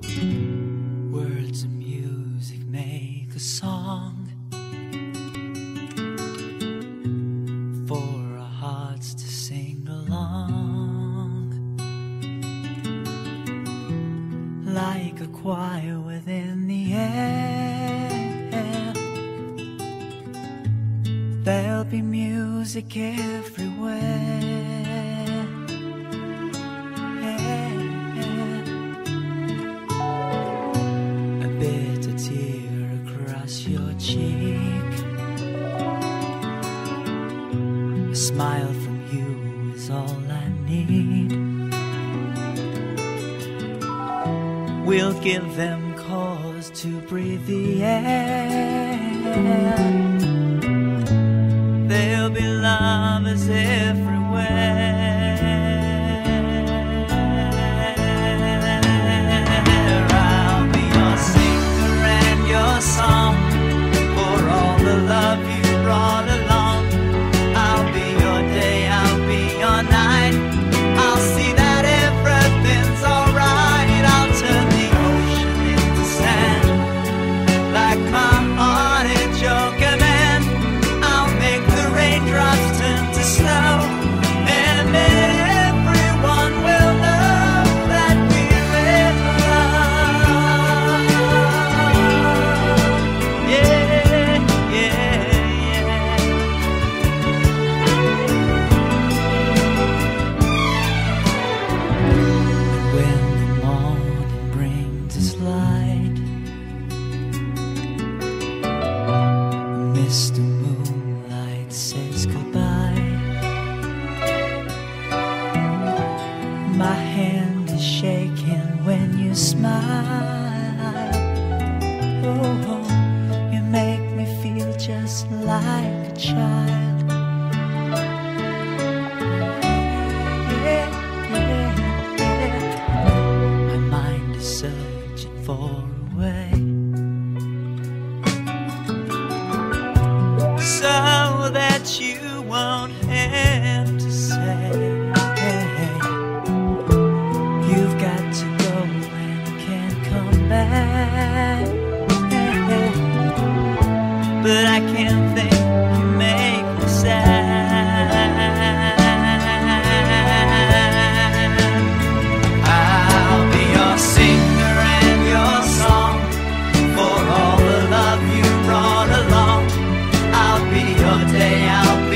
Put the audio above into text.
Words and music make a song for our hearts to sing along. Like a choir within the air, there'll be music everywhere. Cheek. A smile from you is all I need. We'll give them cause to breathe the air. There'll be lovers smile. Oh, you make me feel just like a child. but I can't think you make me sad. I'll be your singer and your song for all the love you brought along. I'll be your day out.